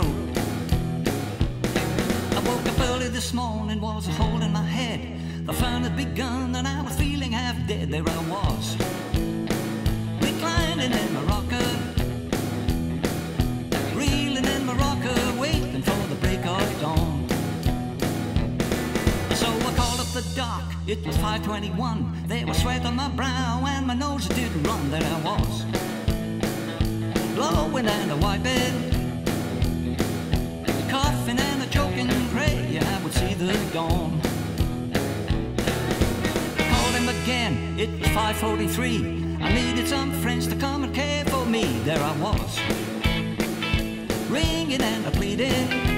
I woke up early this morning, was a hole in my head. The fun had begun, and I was feeling half dead. There I was, reclining in my rocker, reeling in my rocker, waiting for the break of dawn. So I called up the doc. It was 5:21. There was sweat on my brow, and my nose did run. There I was blowing and a wiping. It was 5:43. I needed some friends to come and care for me. There I was, ringing and a pleading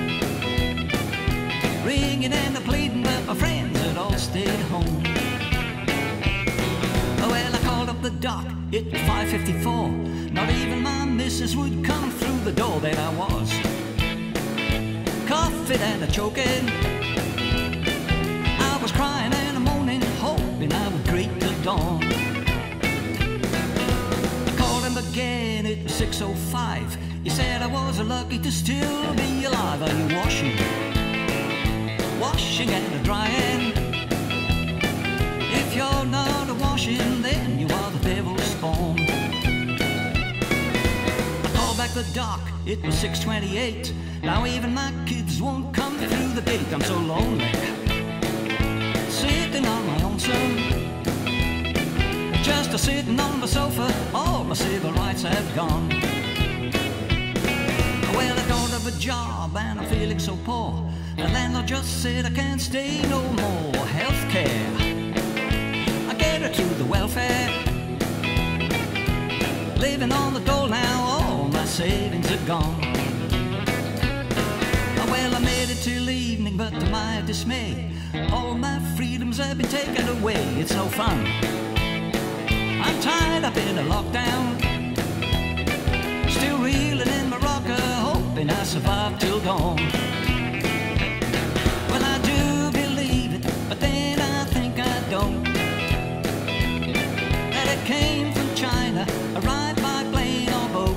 ringing and a pleading, but my friends had all stayed home. Oh, well, I called up the doc, it was 5.54. Not even my missus would come through the door, there I was. Coughing and a choking. The. I called him again, was 6.05. He said I was lucky to still be alive. Are you washing? washing and drying. If you're not a washing, then you are the devil's spawn. I called back the doc, it was 628. Now even my kids won't come through the gate, I'm so lonely. A sitting on the sofa, all my civil rights have gone. Well, I don't have a job and I'm feeling so poor. The landlord just said I can't stay no more. Health care, I get it through the welfare. Living on the dole now, all my savings are gone. Well, I made it till evening, but to my dismay, all my freedoms have been taken away. It's no fun. I'm tied up in a lockdown. Still reeling in my rocker, hoping I survive till dawn. Well, I do believe it, but then I think I don't. That it came from China, arrived by plane or boat.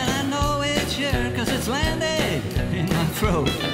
And I know it's here, cause it's landed in my throat.